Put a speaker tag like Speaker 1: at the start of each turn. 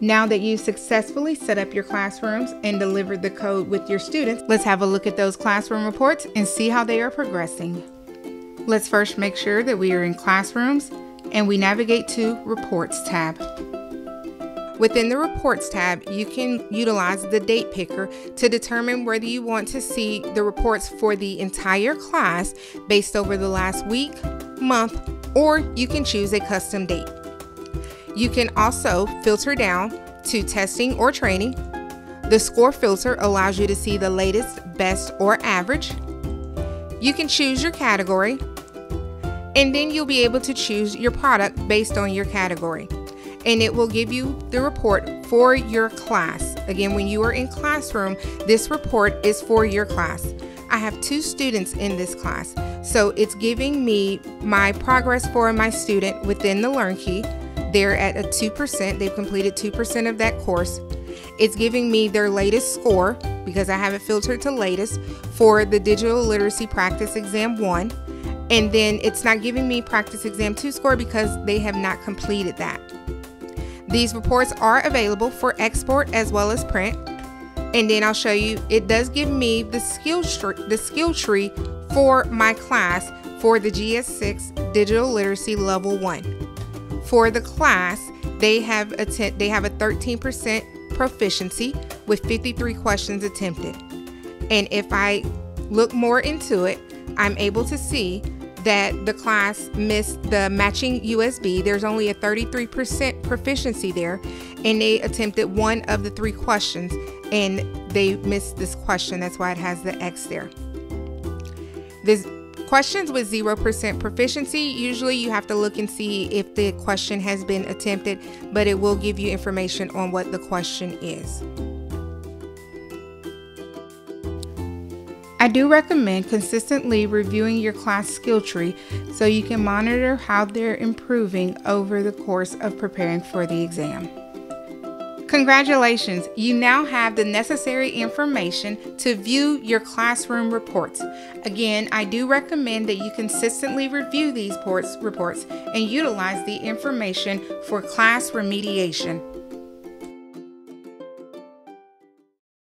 Speaker 1: Now that you've successfully set up your classrooms and delivered the code with your students, let's have a look at those classroom reports and see how they are progressing. Let's first make sure that we are in classrooms and we navigate to Reports tab. Within the Reports tab, you can utilize the date picker to determine whether you want to see the reports for the entire class based over the last week, month, or you can choose a custom date. You can also filter down to testing or training. The score filter allows you to see the latest, best, or average. You can choose your category, and then you'll be able to choose your product based on your category. And it will give you the report for your class. Again, when you are in classroom, this report is for your class. I have two students in this class, so it's giving me my progress for my student within the LearnKey they're at a 2%. They've completed 2% of that course. It's giving me their latest score because I have it filtered to latest for the Digital Literacy Practice Exam 1. And then it's not giving me Practice Exam 2 score because they have not completed that. These reports are available for export as well as print. And then I'll show you, it does give me the skill, the skill tree for my class for the GS6 Digital Literacy Level 1. For the class, they have att- they have a 13% proficiency with 53 questions attempted. And if I look more into it, I'm able to see that the class missed the matching USB. There's only a 33% proficiency there, and they attempted one of the three questions and they missed this question. That's why it has the X there. This Questions with 0% proficiency, usually you have to look and see if the question has been attempted, but it will give you information on what the question is. I do recommend consistently reviewing your class skill tree so you can monitor how they're improving over the course of preparing for the exam. Congratulations, you now have the necessary information to view your classroom reports. Again, I do recommend that you consistently review these reports and utilize the information for class remediation.